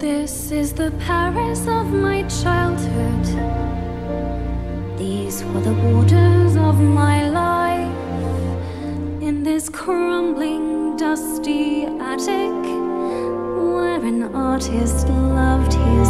This is the Paris of my childhood. These were the borders of my life. In this crumbling, dusty attic, where an artist loved his